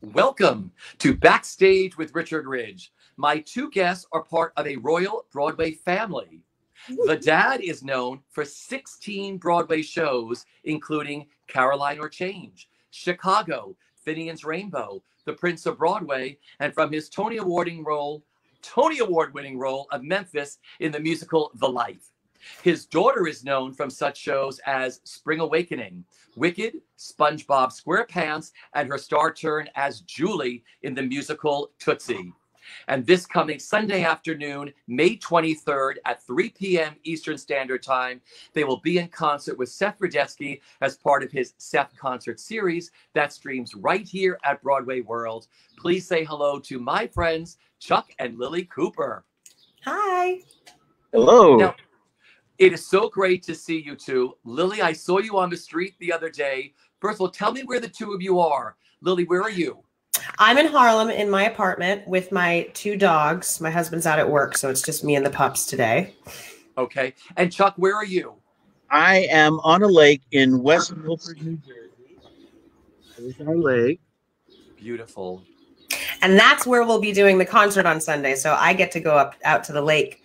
Welcome to Backstage with Richard Ridge. My two guests are part of a Royal Broadway family. The dad is known for 16 Broadway shows, including Caroline or Change, Chicago, Finian's Rainbow, The Prince of Broadway, and from his Tony Awarding role, Tony Award winning role of Memphis in the musical The Life. His daughter is known from such shows as Spring Awakening, Wicked, SpongeBob SquarePants, and her star turn as Julie in the musical Tootsie. And this coming Sunday afternoon, May 23rd at 3 p.m. Eastern Standard Time, they will be in concert with Seth Rudetsky as part of his Seth concert series that streams right here at Broadway World. Please say hello to my friends, Chuck and Lilli Cooper. Hi. Hello. Now, it is so great to see you two. Lilli, I saw you on the street the other day. First of all, tell me where the two of you are. Lilli, where are you? I'm in Harlem in my apartment with my two dogs. My husband's out at work, so it's just me and the pups today. Okay. And Chuck, where are you? I am on a lake in West Milford, New Jersey. There's our lake. Beautiful. And that's where we'll be doing the concert on Sunday. So I get to go up out to the lake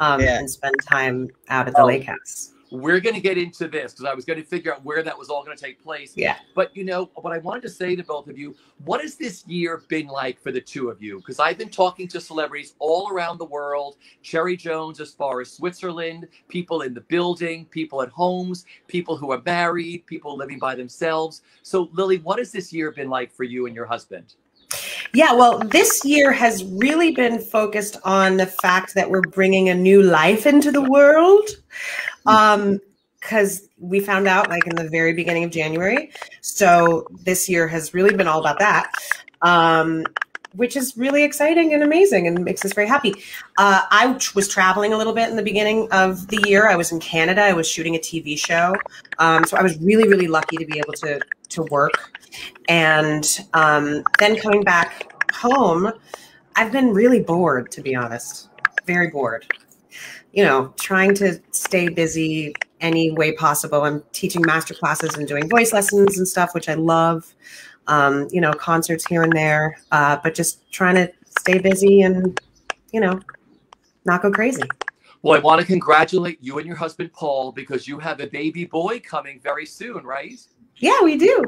um, Yeah. and spend time out at the Oh. lake house. We're going to get into this because I was going to figure out where that was all going to take place. Yeah. But you know, what I wanted to say to both of you, what has this year been like for the two of you? Because I've been talking to celebrities all around the world, Cherry Jones as far as Switzerland, people in the building, people at homes, people who are married, people living by themselves. So, Lilli, what has this year been like for you and your husband? Yeah, well, this year has really been focused on the fact that we're bringing a new life into the world. Um, because we found out like in the very beginning of January. So this year has really been all about that. Um, which is really exciting and amazing and makes us very happy. Uh, I was traveling a little bit in the beginning of the year. I was in Canada. I was shooting a TV show, um, so I was really, really lucky to be able to to work. And um, then coming back home, I've been really bored, to be honest. Very bored. You know, trying to stay busy any way possible. I'm teaching master classes and doing voice lessons and stuff, which I love. Um, you know, concerts here and there, uh, but just trying to stay busy and, you know, not go crazy. Well, I want to congratulate you and your husband, Paul, because you have a baby boy coming very soon, right? Yeah, we do.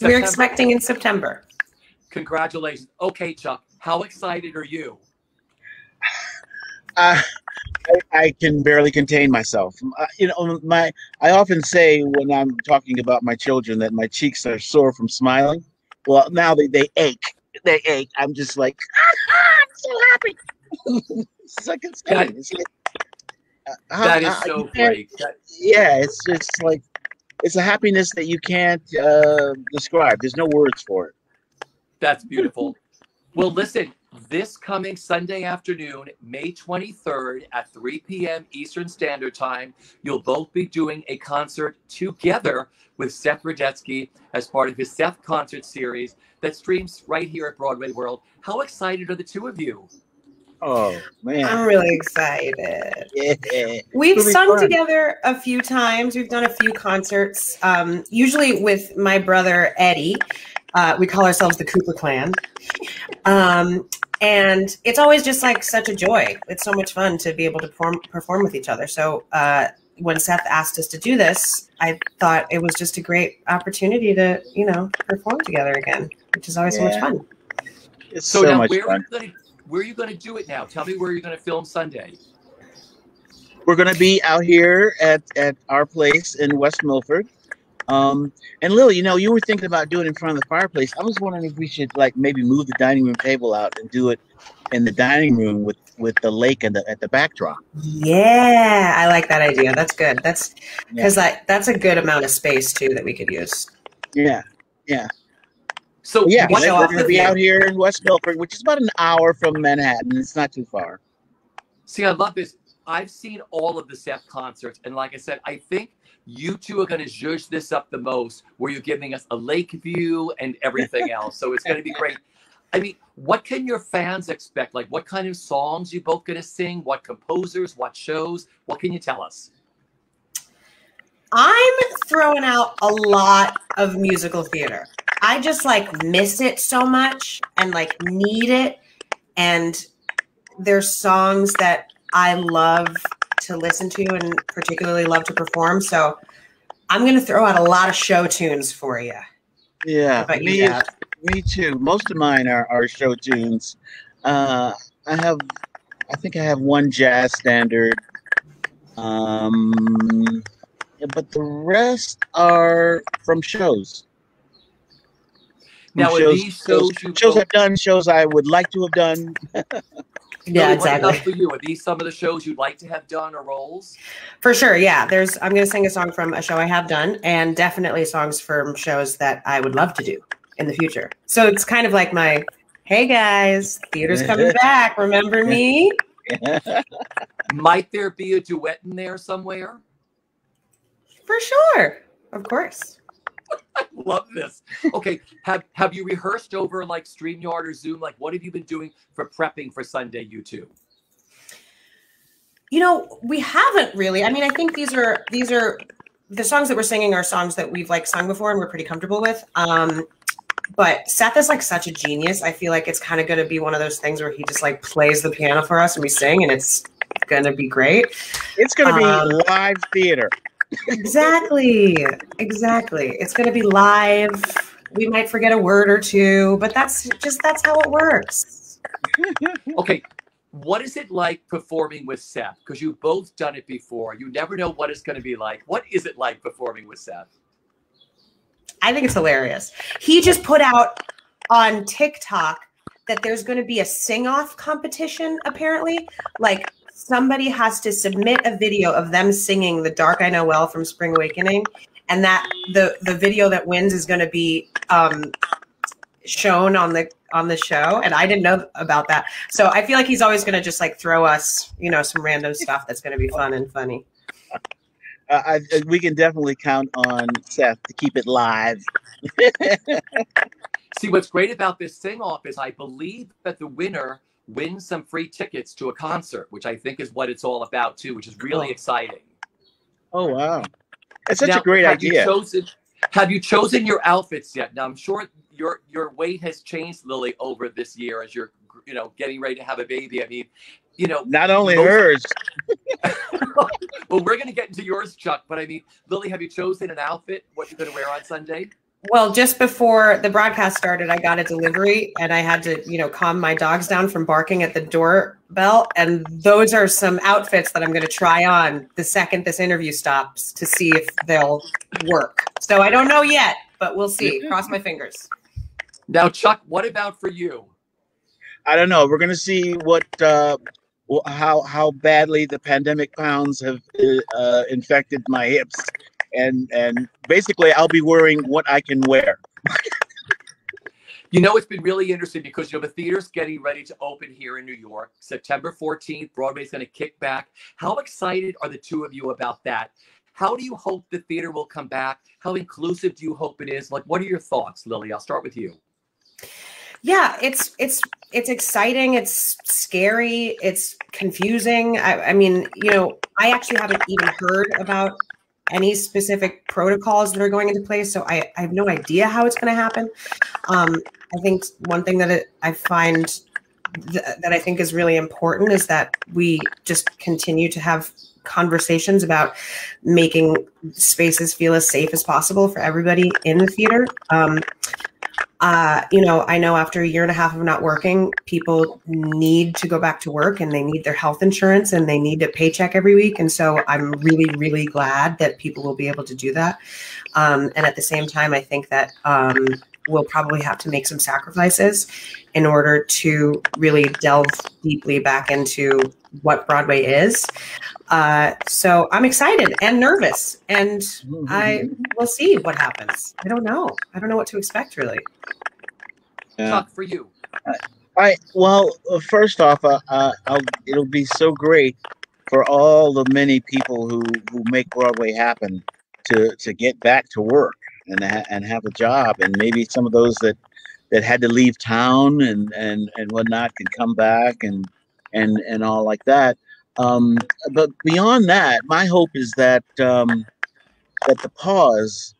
We're expecting in September. Congratulations. Okay, Chuck, how excited are you? Uh, I, I can barely contain myself. Uh, you know, my I often say when I'm talking about my children that my cheeks are sore from smiling. Well, now they, they ache. They ache. I'm just like, I'm so happy. it's like it's That- it's like, uh, how- That is so you great. That- yeah, it's just like it's a happiness that you can't uh, describe. There's no words for it. That's beautiful. well, listen, this coming Sunday afternoon, May 23rd at 3 p.m. Eastern Standard Time, you'll both be doing a concert together with Seth Rudetsky as part of his Seth concert series that streams right here at Broadway World. How excited are the two of you? Oh man, I'm really excited. yeah. We've sung fun. together a few times. We've done a few concerts, um, usually with my brother Eddie. Uh, we call ourselves the Cooper Clan. Um, and it's always just like such a joy. It's so much fun to be able to perform, perform with each other. So uh, when Seth asked us to do this, I thought it was just a great opportunity to, you know, perform together again, which is always so much fun. It's So, so, now, much where are, fun. you gonna, where are you going to do it now? Tell me where you're going to film Sunday. We're gonna be out here at at our place in West Milford. Um, and Lilli, you know, you were thinking about doing it in front of the fireplace. I was wondering if we should like maybe move the dining room table out and do it in the dining room with with the lake and the at the backdrop. Yeah, I like that idea. That's good. That's because that that's a good amount of space too that we could use. Yeah, yeah, So, yeah. We're gonna be out here in West Milford, which is about an hour from Manhattan. It's not too far. See, I love this. I've seen all of the Seth concerts, and like I said, I think you two are going to judge this up the most, where you're giving us a lake view and everything else. So it's going to be great. I mean, what can your fans expect? Like, what kind of songs you both going to sing? What composers? What shows? What can you tell us? I'm throwing out a lot of musical theater. I just like miss it so much and like need it. And there's songs that I love to listen to and particularly love to perform. So I'm going to throw out a lot of show tunes for you. Yeah, me, me too. Most of mine are, are show tunes. Uh, I have, I think I have one jazz standard. Um, but the rest are from shows. Now, From shows, these shows, shows, shows I've done, shows I would like to have done. Yeah, Lilli, what about exactly. for you? Are these some of the shows you'd like to have done or roles? For sure. Yeah. There's, I'm going to sing a song from a show I have done and definitely songs from shows that I would love to do in the future. So it's kind of like my, hey guys, theater's coming back. Remember me? Might there be a duet in there somewhere? For sure. Of course. I love this. Okay, have have you rehearsed over like StreamYard or Zoom? Like, what have you been doing for prepping for Sunday? You two. You know, we haven't really. I mean, I think these are these are the songs that we're singing are songs that we've like sung before and we're pretty comfortable with. Um, but Seth is like such a genius. I feel like it's kind of going to be one of those things where he just like plays the piano for us and we sing, and it's going to be great. It's going to be Um, live theater. Exactly, exactly. It's going to be live. We might forget a word or two, but that's just that's how it works. Okay, what is it like performing with Seth? Because you've both done it before. You never know what it's going to be like. What is it like performing with Seth? I think it's hilarious. He just put out on TikTok that there's going to be a sing off competition, apparently. Like somebody has to submit a video of them singing The Dark I Know Well from Spring Awakening. And that the the video that wins is going to be um, shown on the on the show and i didn't know about that so i feel like he's always going to just like throw us you know some random stuff that's going to be fun and funny Uh, I, I- we can definitely count on Seth to keep it live. See, what's great about this sing off is I believe that the winner wins some free tickets to a concert, which I think is what it's all about too, which is really oh. exciting. Oh wow, that's such Now, a great have idea. You chosen, have you chosen your outfits yet? Now I'm sure your your weight has changed, Lilli, over this year as you're you know getting ready to have a baby. I mean, you know, Not only Most- hers, well, we're gonna get into yours, Chuck. But I mean, Lilli, have you chosen an outfit? What you're gonna wear on Sunday? Well just before the broadcast started i got a delivery and i had to you know calm my dogs down from barking at the doorbell. And those are some outfits that i'm going to try on the second this interview stops to see if they'll work. So i don't know yet but we'll see. Cross my fingers. Now, Chuck, what about for you? I don't know. We're gonna see what uh, how how badly the pandemic pounds have uh, infected my hips, and and basically I'll be wearing what I can wear. You know, it's been really interesting because you know the theater's getting ready to open here in New York. September 14th, Broadway's going to kick back. How excited are the two of you about that? How do you hope the theater will come back? How inclusive do you hope it is? Like, what are your thoughts, Lilli? I'll start with you. yeah it's it's it's exciting it's scary it's confusing I, I mean you know i actually haven't even heard about any specific protocols that are going into place. So i, I have no idea how it's going to happen. Um, i think one thing that i find th- that i think is really important is that we just continue to have conversations about making spaces feel as safe as possible for everybody in the theater. Um, uh, you know, I know after a year and a half of not working, people need to go back to work and they need their health insurance and they need a paycheck every week. And so I'm really, really glad that people will be able to do that. Um, and at the same time, I think that um, we'll probably have to make some sacrifices in order to really delve deeply back into what Broadway is. Uh, so I'm excited and nervous, and I will see what happens. I don't know. I don't know what to expect really. Yeah. Chuck, for you. I well, uh, first off, uh, uh, I'll, it'll be so great for all the many people who who make Broadway happen to to get back to work and ha- and have a job, and maybe some of those that that had to leave town and and and whatnot can come back and and and all like that. Um, but beyond that, my hope is that um, that the pause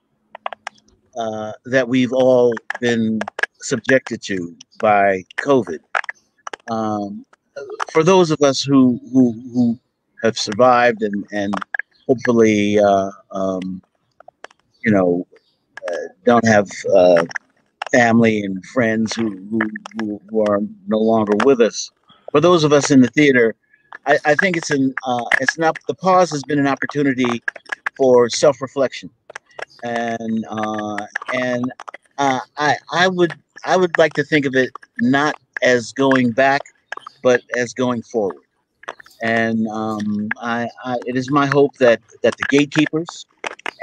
uh, that we've all been subjected to by COVID. Um, for those of us who who, who have survived and and hopefully uh, um, you know uh, don't have uh, family and friends who, who, who are no longer with us. For those of us in the theater, I, I think it's an uh, it's not the pause has been an opportunity for self reflection, and uh, and uh, I I would I would like to think of it not as going back, but as going forward. And um, I, I, it is my hope that that the gatekeepers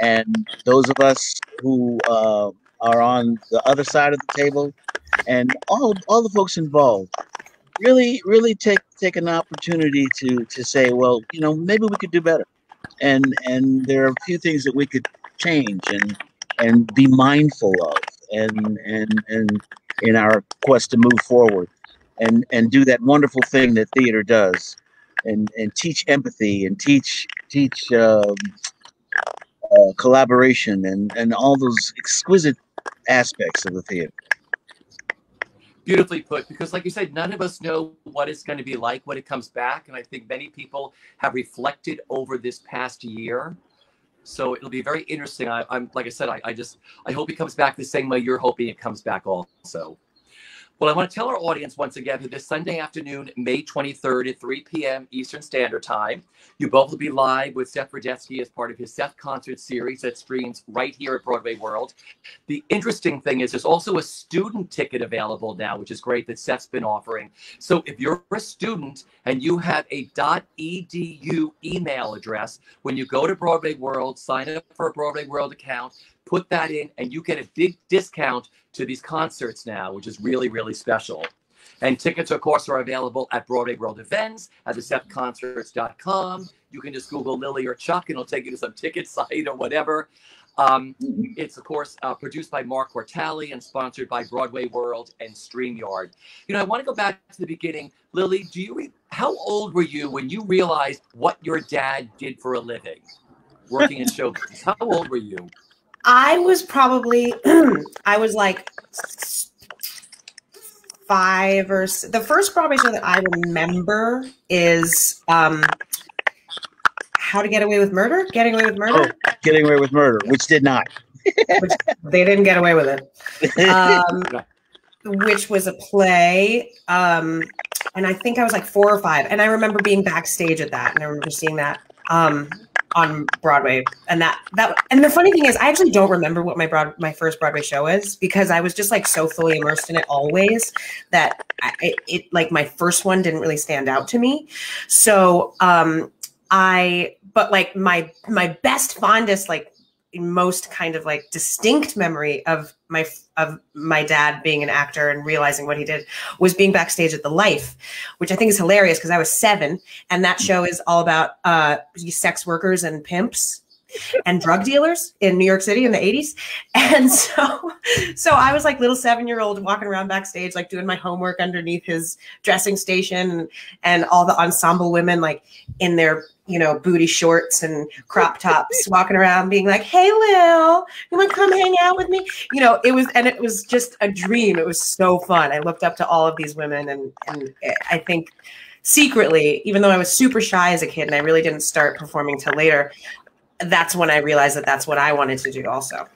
and those of us who uh, are on the other side of the table, and all all the folks involved, really really take take an opportunity to to say, well, you know, maybe we could do better, and and there are a few things that we could change and and be mindful of, and and and in our quest to move forward, and and do that wonderful thing that theater does, and and teach empathy and teach teach. Um, uh, collaboration and, and all those exquisite aspects of the theater. Beautifully put, because like you said, none of us know what it's going to be like when it comes back. And I think many people have reflected over this past year. So it'll be very interesting. I, am like I said, I, I just I hope it comes back the same way you're hoping it comes back also. Well, I want to tell our audience once again that this Sunday afternoon, May 23rd at 3 p.m. Eastern Standard Time, you both will be live with Seth Rudetsky as part of his Seth concert series that streams right here at Broadway World. The interesting thing is there's also a student ticket available now, which is great that Seth's been offering. So if you're a student and you have a .edu email address, when you go to Broadway World, sign up for a Broadway World account, put that in and you get a big discount to these concerts now, which is really, really special. And tickets, of course, are available at Broadway World Events at thesethconcerts.com. You can just Google Lilli or Chuck and it'll take you to some ticket site or whatever. Um, it's, of course, uh, produced by Mark Cortale and sponsored by Broadway World and StreamYard. You know, I want to go back to the beginning. Lilli, do you re- how old were you when you realized what your dad did for a living, working in show business? How old were you? I was probably, I was like five or the first Broadway show that I remember is um, How to Get Away with Murder. Getting Away with Murder. Oh, getting Away with Murder, which did not. which, they didn't get away with it. Um, which was a play. Um, and I think I was like four or five. And I remember being backstage at that. And I remember seeing that. Um, on Broadway, and that that and the funny thing is, I actually don't remember what my broad my first Broadway show is because I was just like so fully immersed in it always that I, it, it like my first one didn't really stand out to me. So um I but like my my best fondest like most kind of like distinct memory of my of my dad being an actor and realizing what he did was being backstage at the life which i think is hilarious because i was seven and that show is all about uh sex workers and pimps and drug dealers in New York City in the 80s. And so so I was like little 7-year-old walking around backstage like doing my homework underneath his dressing station and, and all the ensemble women like in their you know, booty shorts and crop tops, walking around being like, "Hey, Lil, you want to come hang out with me?" You know, it was, and it was just a dream. It was so fun. I looked up to all of these women, and and I think secretly, even though I was super shy as a kid and I really didn't start performing till later, that's when I realized that that's what I wanted to do also.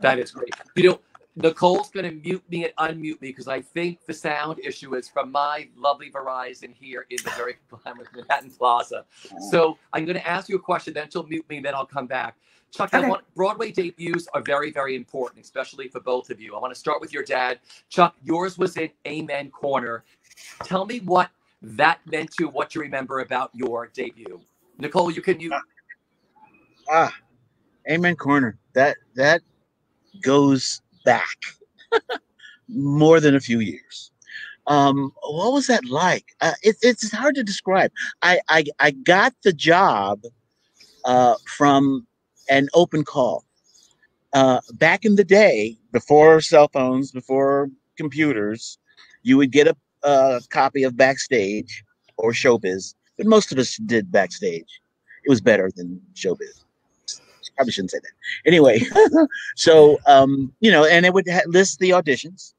that is great. You know, Nicole's going to mute me and unmute me because I think the sound issue is from my lovely Verizon here in the very Manhattan Plaza. So I'm going to ask you a question, then she'll mute me, then I'll come back. Chuck, okay. I want Broadway debuts are very, very important, especially for both of you. I want to start with your dad. Chuck, yours was in Amen Corner. Tell me what that meant to you. what you remember about your debut. Nicole, you can you ah, Amen Corner. That that goes back more than a few years. Um, what was that like? Uh, it, it's hard to describe. I I, I got the job uh, from an open call. Uh, back in the day, before cell phones, before computers, you would get a, a copy of Backstage or Showbiz, but most of us did Backstage. It was better than Showbiz probably shouldn't say that. Anyway, so um, you know, and it would ha- list the auditions,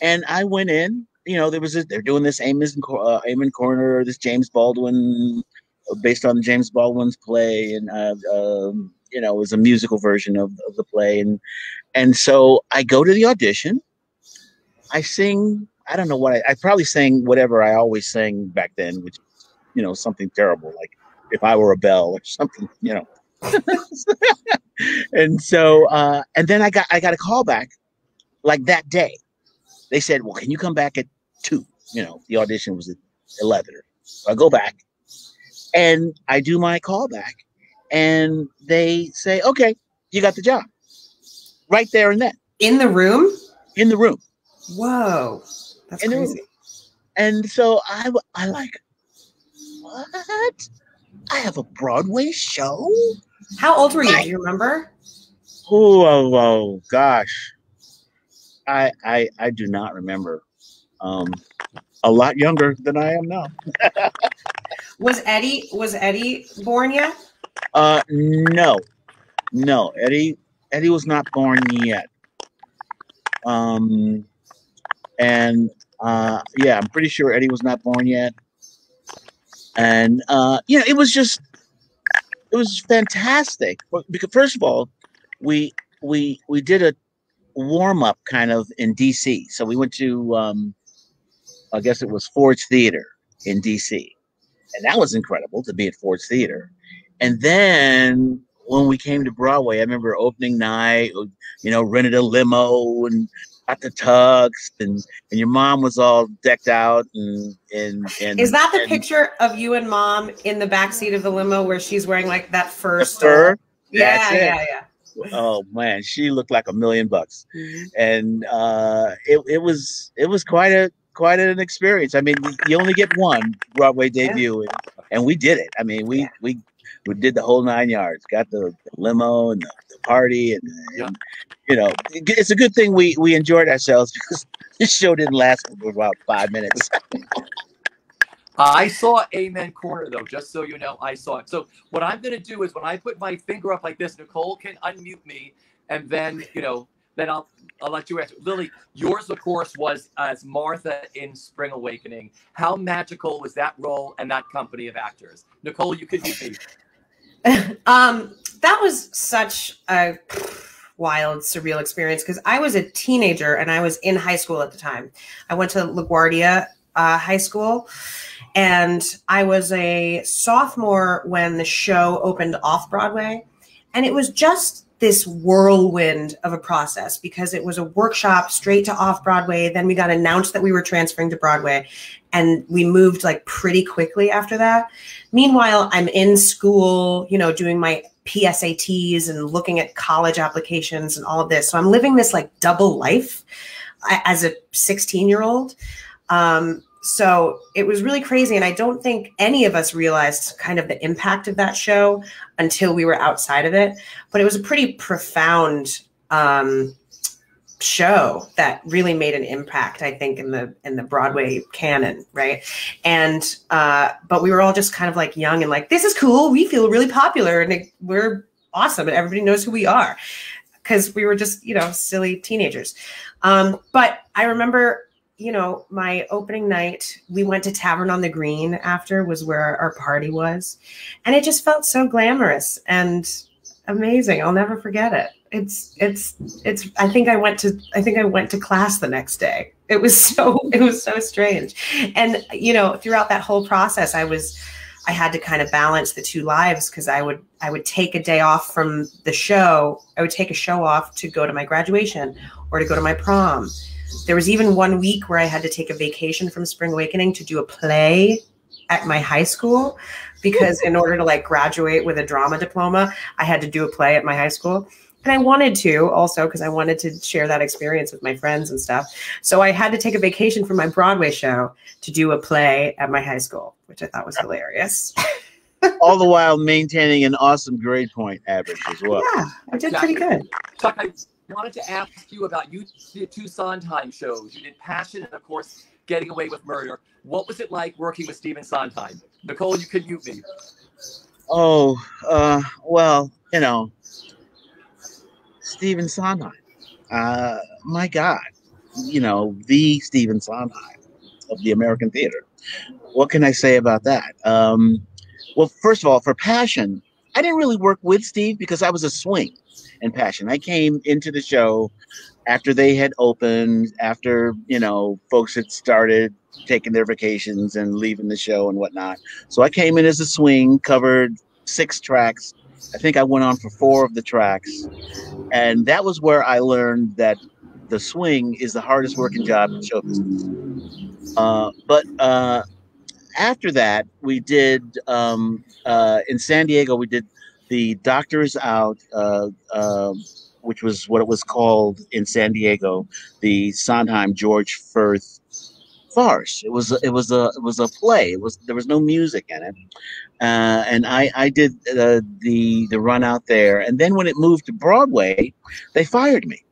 and I went in. You know, there was a, they're doing this Amos and uh, Amen Corner, this James Baldwin, uh, based on James Baldwin's play, and uh, um, you know, it was a musical version of, of the play, and and so I go to the audition. I sing. I don't know what I, I probably sang whatever I always sang back then, which you know something terrible like if I were a bell or something, you know. and so uh, and then I got I got a call back like that day. They said, Well, can you come back at two? You know, the audition was at eleven. So I go back and I do my callback, and they say, Okay, you got the job. Right there and then. In the room? In the room. Whoa. That's In the room. crazy. And so I, I like, what? I have a Broadway show? How old were you? Do you remember? Oh, oh, oh gosh. I I I do not remember. Um a lot younger than I am now. Was Eddie was Eddie born yet? Uh no. No, Eddie Eddie was not born yet. Um and uh yeah, I'm pretty sure Eddie was not born yet. And uh you know, it was just it was fantastic. Because first of all, we we we did a warm up kind of in DC. So we went to um I guess it was Ford's Theater in DC. And that was incredible to be at Ford's Theater. And then when we came to Broadway, I remember opening night, you know, rented a limo and got the tux and and your mom was all decked out and and and Is that the and picture of you and mom in the back seat of the limo where she's wearing like that fur? the fur? Yeah, That's yeah, yeah. Oh man, she looked like a million bucks. Mhm. and uh, it it was it was quite a quite an experience. I mean, you only get one Broadway Yeah. debut, and, and we did it. I mean, we Yeah. we we did the whole nine yards. Got the, the limo and the, the party, and, Yeah. and you know, it- it's a good thing we we enjoyed ourselves because this show didn't last for about five minutes. Uh, I saw Amen Corner though, just so you know, I saw it. So what I'm gonna do is when I put my finger up like this, Nicole can unmute me, and then you know, then I'll I'll let you answer. Lilli, yours of course was as Martha in Spring Awakening. How magical was that role and that company of actors? Nicole, you could mute me. um, that was such a wild, surreal experience because I was a teenager and I was in high school at the time. I went to LaGuardia uh, High School and I was a sophomore when the show opened off Broadway. And it was just this whirlwind of a process because it was a workshop straight to off Broadway. Then we got announced that we were transferring to Broadway and we moved like pretty quickly after that. Meanwhile, I'm in school, you know, doing my PSATs and looking at college applications and all of this. So I'm living this like double life as a 16 year old. Um, so it was really crazy. And I don't think any of us realized kind of the impact of that show until we were outside of it. But it was a pretty profound um, show that really made an impact i think in the in the broadway canon right and uh but we were all just kind of like young and like this is cool we feel really popular and it, we're awesome and everybody knows who we are because we were just you know silly teenagers um but i remember you know my opening night we went to tavern on the green after was where our party was. And it just felt so glamorous and amazing. I'll never forget it. It's it's it's i think i went to i think i went to class the next day. It was so it was so strange. And you know throughout that whole process i was i had to kind of balance the two lives because i would i would take a day off from the show. I would take a show off to go to my graduation or to go to my prom there was even one week where i had to take a vacation from spring awakening to do a play at my high school because in order to like graduate with a drama diploma i had to do a play at my high school and I wanted to also because I wanted to share that experience with my friends and stuff. So I had to take a vacation from my Broadway show to do a play at my high school, which I thought was hilarious. All the while maintaining an awesome grade point average as well. yeah, I did pretty good. Wanted to ask you about you did two Sondheim shows. You did Passion and of course Getting Away with Murder. What was it like working with Stephen Sondheim? Nicole, you could mute me. Oh, uh, well, you know, Stephen Sondheim. Uh, my God, you know, the Stephen Sondheim of the American theater. What can I say about that? Um, well, first of all, for Passion, I didn't really work with Steve because I was a swing and Passion. I came into the show after they had opened, after you know folks had started taking their vacations and leaving the show and whatnot. So I came in as a swing, covered six tracks. I think I went on for four of the tracks, and that was where I learned that the swing is the hardest working job in show business. Uh, but uh, after that, we did um, uh, in San Diego. We did the Doctors Out, uh, uh, which was what it was called in San Diego, the Sondheim George Furth farce. It was it was a it was a play. It was there was no music in it, uh, and I I did uh, the the run out there. And then when it moved to Broadway, they fired me.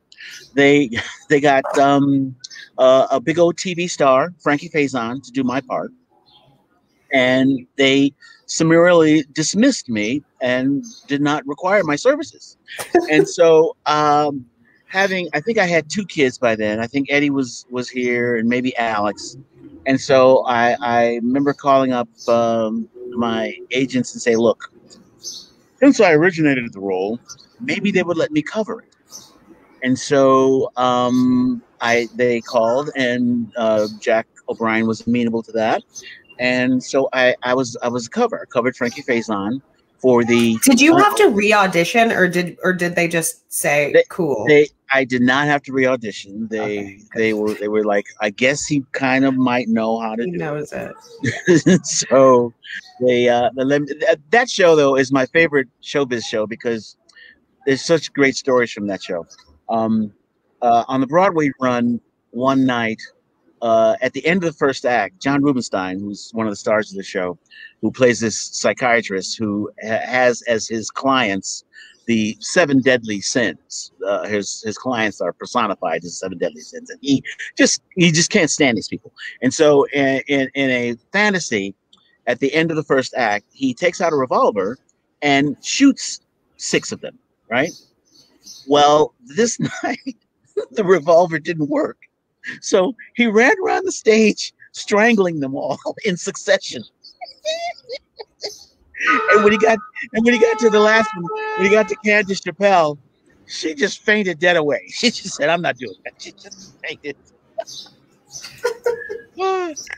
They they got um, uh, a big old TV star, Frankie Faison, to do my part, and they summarily dismissed me and did not require my services. and so um, having I think I had two kids by then. I think Eddie was was here and maybe Alex. And so I, I remember calling up um, my agents and say, look, since I originated the role, maybe they would let me cover it. And so um, I they called and uh, Jack O'Brien was amenable to that. And so I, I was I was a cover, I covered Frankie Faison for the Did you have to re-audition or did or did they just say They- cool? They, I did not have to re-audition. They, Okay, they were, they were like, I guess he kind of might know how to he do knows it. it. so they, uh, the, that- that show though is my favorite showbiz show because there's such great stories from that show. Um, uh, on the Broadway run, one night, uh, at the end of the first act, John Rubinstein, who's one of the stars of the show, who plays this psychiatrist who ha- has as his clients the seven deadly sins. Uh, his his clients are personified as seven deadly sins, and he just he just can't stand these people. And so, in, in in a fantasy, at the end of the first act, he takes out a revolver and shoots six of them. Right. Well, this night the revolver didn't work, so he ran around the stage strangling them all in succession. and when he got and when he got to the last one, when he got to Kandis Chappell, she just fainted dead away. She just said, "I'm not doing that." She just fainted.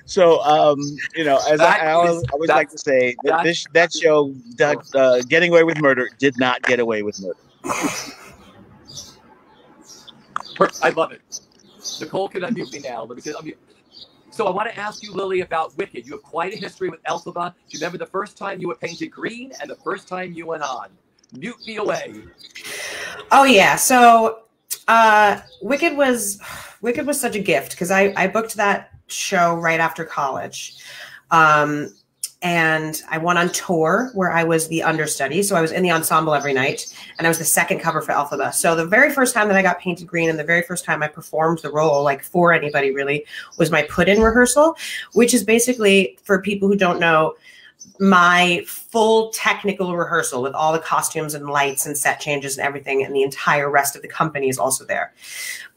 so, um, you know, as I, I always, I always like to say, that that- this that show, uh, "Getting Away with Murder," did not get away with murder. I love it. Nicole can unmute me now. Let me unmute. So I want to ask you, Lilli, about Wicked. You have quite a history with Elphaba. Do you remember the first time you were painted green and the first time you went on? Mute me away. Oh yeah. So uh Wicked was Wicked was such a gift because I, I booked that show right after college. Um and I went on tour where I was the understudy. So I was in the ensemble every night and I was the second cover for Elphaba. So the very first time that I got painted green and the very first time I performed the role, like for anybody really, was my put in rehearsal, which is basically for people who don't know, my full technical rehearsal with all the costumes and lights and set changes and everything, and the entire rest of the company is also there.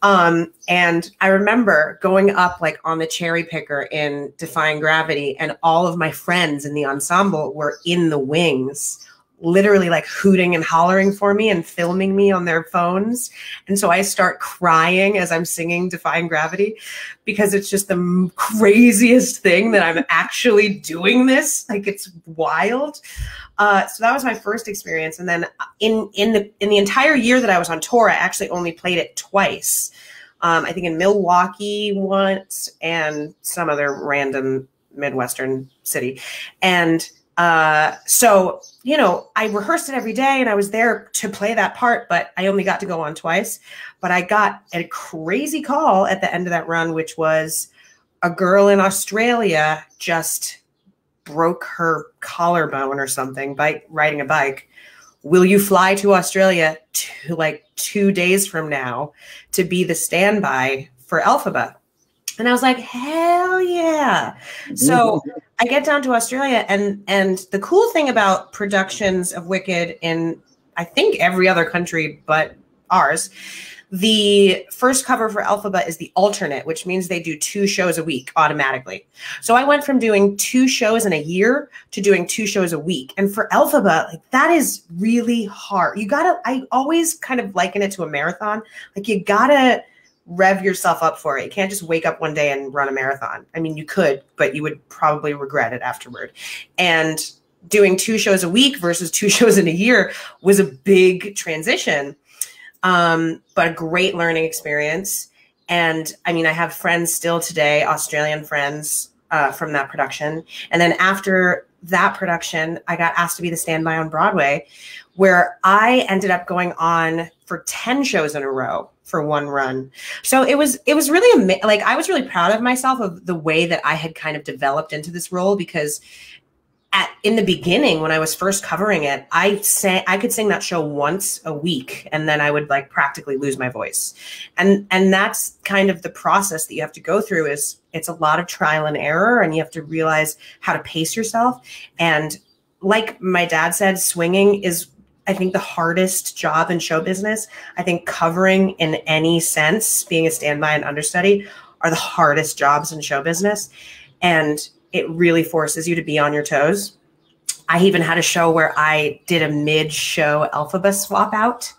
Um, and I remember going up like on the cherry picker in Defying Gravity, and all of my friends in the ensemble were in the wings, literally like hooting and hollering for me and filming me on their phones. And so I start crying as I'm singing Defying Gravity because it's just the craziest thing that I'm actually doing this. Like it's wild. Uh, so that was my first experience, and then in in the in the entire year that I was on tour, I actually only played it twice. Um, I think in Milwaukee once, and some other random Midwestern city, and uh, so you know I rehearsed it every day, and I was there to play that part, but I only got to go on twice. But I got a crazy call at the end of that run, which was a girl in Australia just broke her collarbone or something by riding a bike. Will you fly to Australia to like two days from now to be the standby for Elphaba? And I was like, hell yeah. So I get down to Australia and and the cool thing about productions of Wicked in I think every other country but ours. The first cover for Elphaba is the alternate, which means they do two shows a week automatically. So I went from doing two shows in a year to doing two shows a week. And for Elphaba, like that is really hard. You gotta, I always kind of liken it to a marathon. Like you gotta rev yourself up for it. You can't just wake up one day and run a marathon. I mean, you could, but you would probably regret it afterward. And doing two shows a week versus two shows in a year was a big transition um, but a great learning experience. And I mean, I have friends still today, Australian friends uh, from that production. And then after that production, I got asked to be the standby on Broadway, where I ended up going on for 10 shows in a row for one run. So it was it was really like I was really proud of myself of the way that I had kind of developed into this role because at in the beginning when I was first covering it, I sang I could sing that show once a week and then I would like practically lose my voice. And and that's kind of the process that you have to go through is it's a lot of trial and error and you have to realize how to pace yourself and like my dad said swinging is I think the hardest job in show business. I think covering in any sense, being a standby and understudy are the hardest jobs in show business. And it really forces you to be on your toes. I even had a show where I did a mid show Elphaba swap out,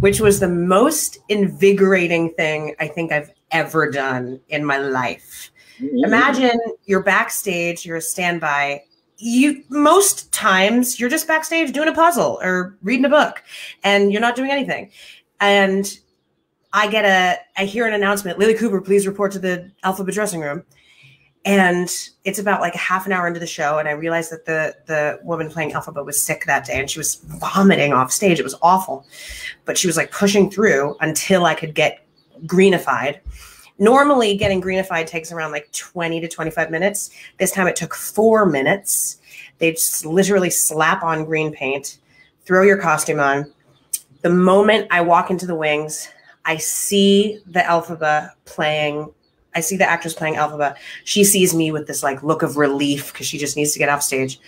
which was the most invigorating thing I think I've ever done in my life. Mm-hmm. Imagine you're backstage, you're a standby. You most times you're just backstage doing a puzzle or reading a book and you're not doing anything. And I get a I hear an announcement, Lilli Cooper, please report to the Elphaba dressing room. And it's about like half an hour into the show and i realized that the the woman playing Elphaba was sick that day and she was vomiting off stage. It was awful. But she was like pushing through until i could get greenified normally getting greenified takes around like 20 to 25 minutes this time it took four minutes they just literally slap on green paint throw your costume on the moment i walk into the wings i see the Elphaba playing I see the actress playing Elphaba. She sees me with this like look of relief because she just needs to get off stage.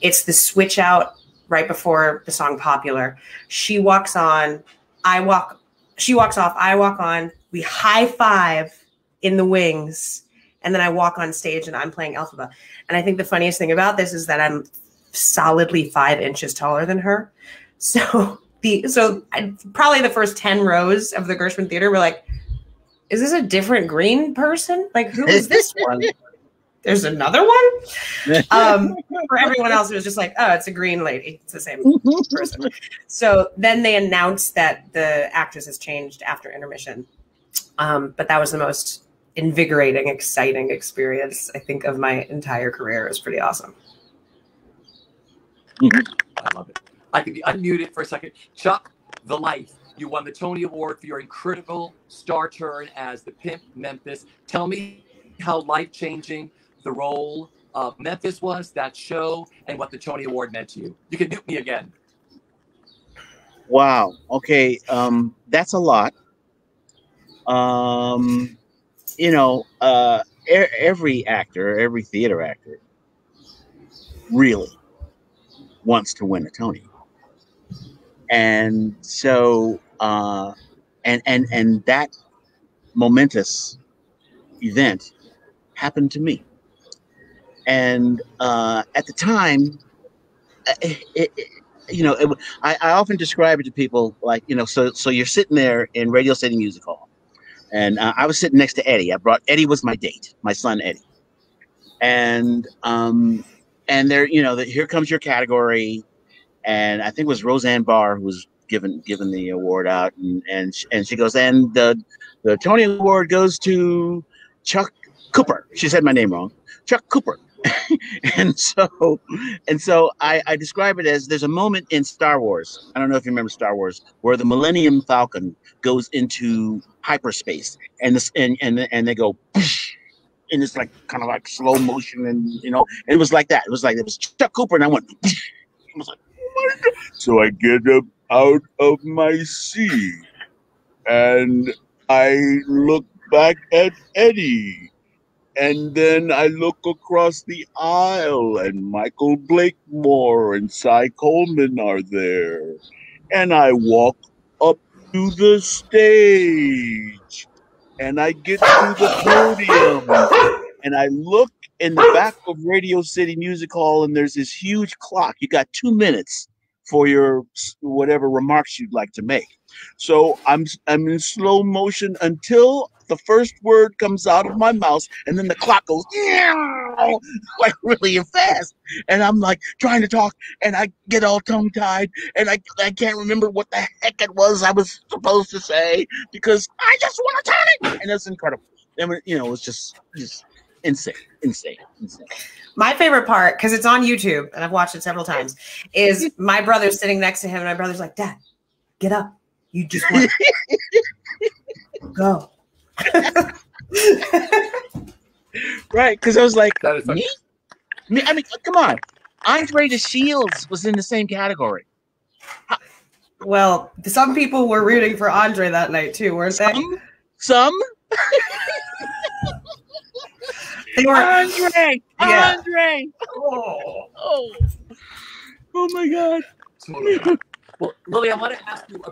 It's the switch out right before the song popular. She walks on, I walk, she walks off, I walk on, we high five in the wings, and then I walk on stage and I'm playing Elphaba. And I think the funniest thing about this is that I'm solidly five inches taller than her. So the so I, probably the first 10 rows of the Gershwin Theater were like, is this a different green person? Like, who is this one? There's another one. Um, for everyone else, it was just like, oh, it's a green lady. It's the same person. So then they announced that the actress has changed after intermission. Um, but that was the most invigorating, exciting experience I think of my entire career. It was pretty awesome. I love it. I can be unmuted for a second. Chuck, the life you won the Tony Award for your incredible star turn as the Pimp Memphis. Tell me how life changing the role of Memphis was, that show, and what the Tony Award meant to you. You can mute me again. Wow. Okay. Um, that's a lot. Um, you know, uh, er- every actor, every theater actor, really wants to win a Tony and so uh, and and and that momentous event happened to me. And uh, at the time, uh, it, it, you know, I, I often describe it to people like, you know, so so you're sitting there in Radio City Music Hall, and uh, I was sitting next to Eddie. I brought Eddie was my date, my son Eddie, and um, and there, you know, the, here comes your category, and I think it was Roseanne Barr who was given given the award out, and and she, and she goes, and the the Tony Award goes to Chuck Cooper. She said my name wrong, Chuck Cooper. and so and so I, I describe it as there's a moment in Star Wars. I don't know if you remember Star Wars, where the Millennium Falcon goes into hyperspace, and this and and and they go. And it's like kind of like slow motion, and you know, it was like that. It was like it was Chuck Cooper, and I went. It was like, oh so I get up out of my seat and I look back at Eddie. And then I look across the aisle, and Michael Blakemore and Cy Coleman are there. And I walk up to the stage. And I get to the podium and I look in the back of Radio City Music Hall and there's this huge clock. You got two minutes for your whatever remarks you'd like to make. So I'm I'm in slow motion until the first word comes out of my mouth, and then the clock goes like really fast, and I'm like trying to talk, and I get all tongue tied, and I I can't remember what the heck it was I was supposed to say because I just want to tell it, and it's incredible. And you know, it's just just insane, insane, insane. My favorite part, because it's on YouTube and I've watched it several times, is my brother sitting next to him, and my brother's like, "Dad, get up! You just want go." right, because I was like, That is me? me? I mean, come on. Andre De Shields was in the same category. Well, some people were rooting for Andre that night too, weren't they? Some, some They were. Andre, Yeah. Andre. Oh. Oh, oh my God. Well, Lilli, I want to ask you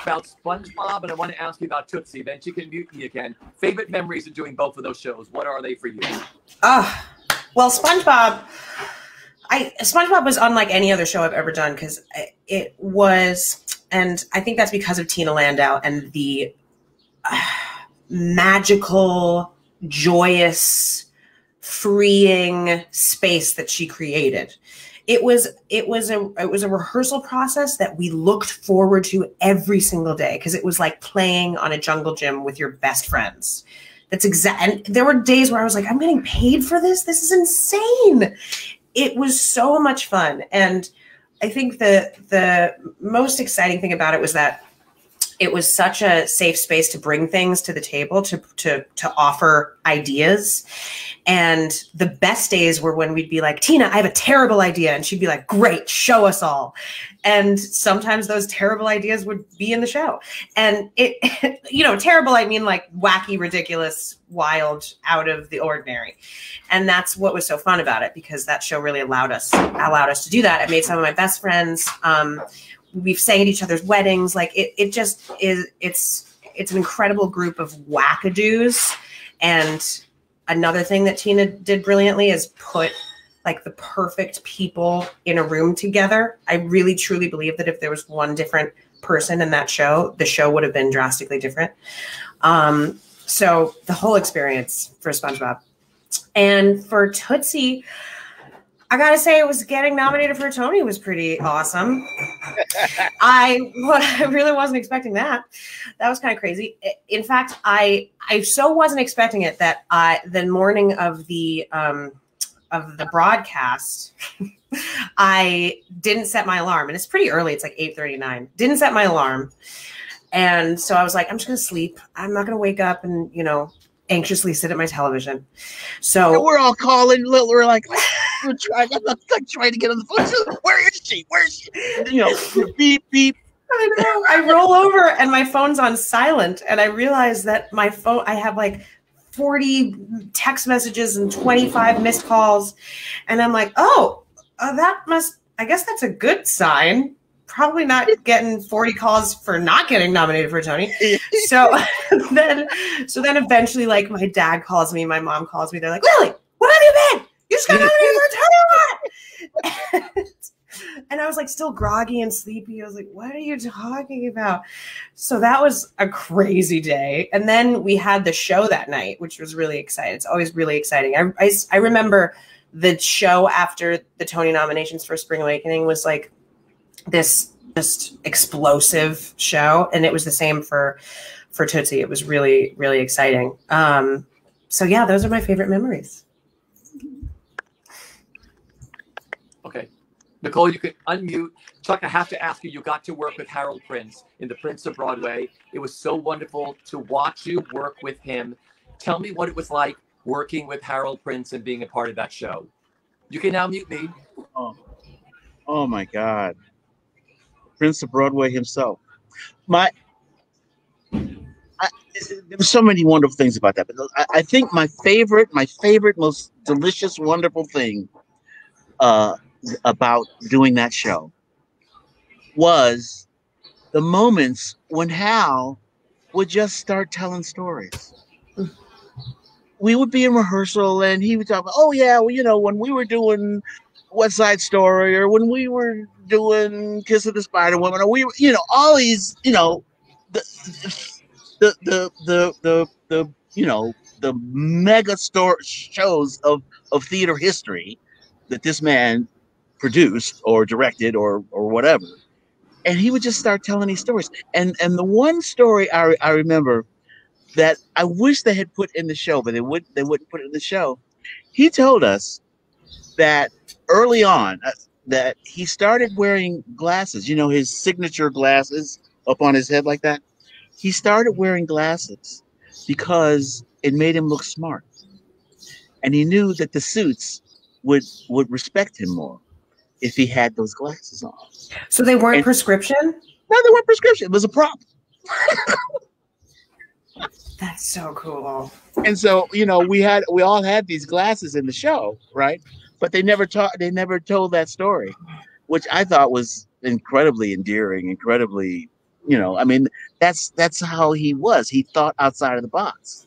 about SpongeBob and I want to ask you about Tootsie. Then you can mute me again. Favorite memories of doing both of those shows. What are they for you? Ah, well, SpongeBob. I SpongeBob was unlike any other show I've ever done because it was, and I think that's because of Tina Landau and the uh, magical, joyous, freeing space that she created. It was it was a it was a rehearsal process that we looked forward to every single day because it was like playing on a jungle gym with your best friends. That's exact. And there were days where I was like, I'm getting paid for this. This is insane. It was so much fun, and I think the the most exciting thing about it was that it was such a safe space to bring things to the table to to to offer ideas. And the best days were when we'd be like tina i have a terrible idea. And she'd be like great show us all. And sometimes those terrible ideas would be in the show. And it you know terrible i mean like wacky ridiculous wild out of the ordinary. And that's what was so fun about it because that show really allowed us allowed us to do that. It made some of my best friends um, we've sang at each other's weddings. Like it, it just is. It's it's an incredible group of wackadoos. And another thing that Tina did brilliantly is put like the perfect people in a room together. I really truly believe that if there was one different person in that show, the show would have been drastically different. Um, so the whole experience for SpongeBob and for Tootsie. I gotta say, it was getting nominated for a Tony was pretty awesome. I well, I really wasn't expecting that. That was kind of crazy. In fact, I I so wasn't expecting it that I the morning of the um of the broadcast, I didn't set my alarm, and it's pretty early. It's like eight thirty nine. Didn't set my alarm, and so I was like, I'm just gonna sleep. I'm not gonna wake up and you know anxiously sit at my television. So we're all calling. li- We're like, we're trying, I'm not, like, trying to get on the phone. Where is she? Where is she? And, you know, beep beep. I know. I roll over and my phone's on silent, and I realize that my phone. I have like forty text messages and twenty five missed calls, and I'm like, oh, uh, that must. I guess that's a good sign. Probably not getting forty calls for not getting nominated for a Tony. So then, so then eventually, like my dad calls me, my mom calls me. They're like, Lilli, what have you been? You just got for a Tony. What? and I was like still groggy and sleepy. I was like, what are you talking about? So that was a crazy day. And then we had the show that night, which was really exciting. It's always really exciting. I, I, I remember the show after the Tony nominations for Spring Awakening was like this just explosive show. And it was the same for for Tootsie. It was really, really exciting. Um, so yeah, those are my favorite memories. Okay. Nicole, you can unmute. Chuck, I have to ask you, you got to work with Harold Prince in The Prince of Broadway. It was so wonderful to watch you work with him. Tell me what it was like working with Harold Prince and being a part of that show. You can now mute me. Oh, oh my God. Prince of Broadway himself. My, I, there were so many wonderful things about that, but I, I think my favorite, my favorite, most delicious, wonderful thing uh, about doing that show was the moments when Hal would just start telling stories. We would be in rehearsal and he would talk oh yeah, well, you know, when we were doing West Side Story or when we were doing Kiss of the Spider Woman or we, you know, all these, you know, the the the the the, the you know the mega store shows of of theater history that this man produced or directed or or whatever. And he would just start telling these stories. And and the one story i, I remember that i wish they had put in the show but they would they wouldn't put it in the show. He told us that early on uh, that he started wearing glasses you know his signature glasses up on his head like that. He started wearing glasses because it made him look smart. And he knew that the suits would would respect him more if he had those glasses on. So they weren't And- prescription? No, they weren't prescription. It was a prop. That's so cool. And so, you know, we had we all had these glasses in the show, right? But they never taught they never told that story, which I thought was incredibly endearing, incredibly, you know, I mean, that's that's how he was. He thought outside of the box.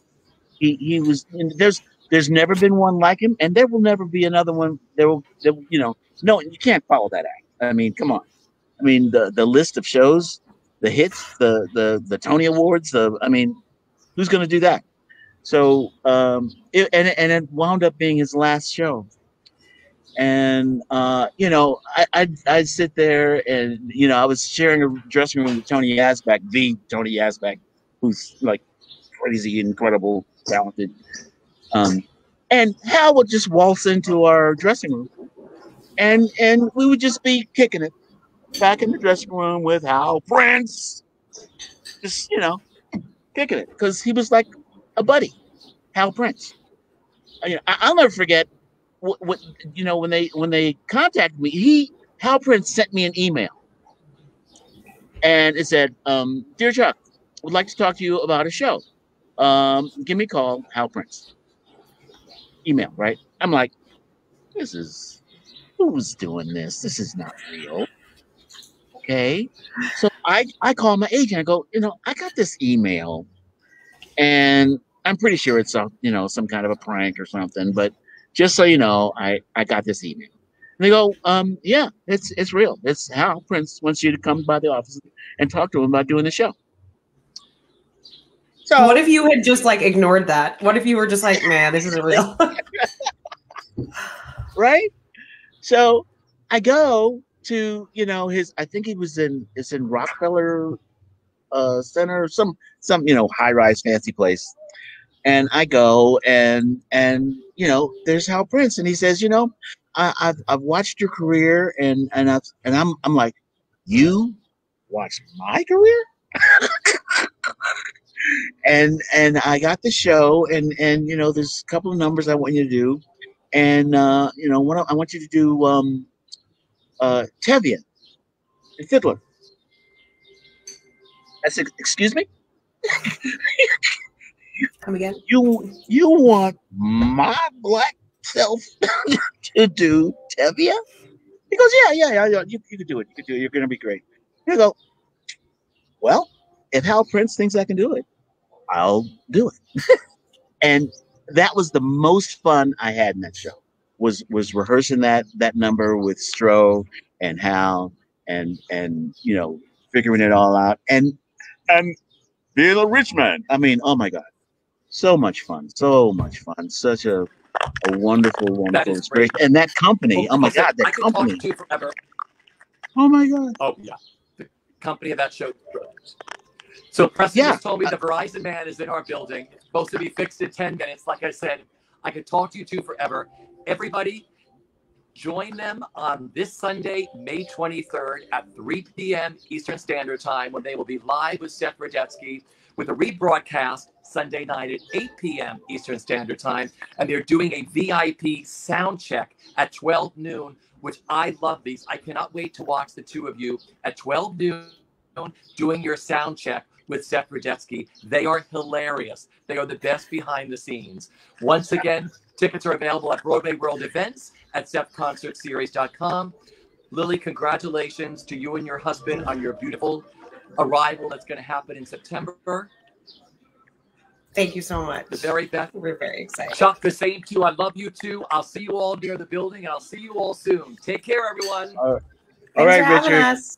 He he was and there's there's never been one like him, and there will never be another one. There will, there, will- you know, no, you can't follow that act. I mean, come on. I mean, the the list of shows, the hits, the the the Tony Awards, the I mean, who's going to do that? So, um, it, and and it wound up being his last show. And uh, you know, I I I'd sit there and you know I was sharing a dressing room with Tony Yazbeck, the Tony Yazbeck, who's like crazy, incredible, talented. Um, and Hal would just waltz into our dressing room, and and we would just be kicking it back in the dressing room with Hal Prince, just you know, kicking it because he was like a buddy, Hal Prince. I, you know, I, I'll never forget what, what you know when they when they contacted me. He Hal Prince sent me an email, and it said, um, "Dear Chuck, would like to talk to you about a show. Um, give me a call, Hal Prince." Email, right? I'm like, this is who's doing this? This is not real. Okay, so I I call my agent. I go, you know, I got this email, and I'm pretty sure it's a, you know some kind of a prank or something. But just so you know, I I got this email. And they go, um, yeah, it's it's real. It's Hal Prince wants you to come by the office and talk to him about doing the show. So What if you had just like ignored that? What if you were just like, man, this isn't real? right? So I go to you know his. I think he was in it's in Rockefeller uh, Center, some some you know high rise fancy place. And I go and and you know there's Hal Prince, and he says, you know, I, I've I've watched your career, and and I and I'm I'm like, you watched my career. and and I got the show, and and you know, there's a couple of numbers I want you to do, and uh, you know, of- I want you to do um, uh, Tevye, the fiddler. I said, excuse me, Come again? you you want my black self to do Tevye? He goes, yeah, yeah, yeah, yeah. You, you can do it. You can do it. You're gonna be great. And I go, well, if Hal Prince thinks I can do it, I'll do it. and that was the most fun I had in that show. Was was rehearsing that that number with Stro and Hal and and you know figuring it all out and and being a rich man. I mean, oh my god, so much fun, so much fun, such a a wonderful, wonderful is experience. And that company, oh, oh my Listen, god, I that talk company, to you forever. oh my god, Oh yeah, the company of that show. So Preston Yeah. just told me the Verizon man is in our building. It's supposed to be fixed in ten minutes. Like I said, I could talk to you two forever. Everybody, join them on this Sunday, May 23rd at 3 p.m. Eastern Standard Time, when they will be live with Seth Rudetsky with a rebroadcast Sunday night at 8 p.m. Eastern Standard Time. And they're doing a VIP sound check at 12 noon, which I love these. I cannot wait to watch the two of you at 12 noon doing your sound check with Seth Rudetsky. They are hilarious. They are the best behind the scenes. Once again, tickets are available at Broadway World Events at SethConcertSeries.com. Lilli, congratulations to you and your husband on your beautiful arrival that's going to happen in September. Thank you so much. The very best. We're very excited. Chuck, the same to you. I love you too. I'll see you all near the building and I'll see you all soon. Take care, everyone. All Thanks right, for having Richard. us.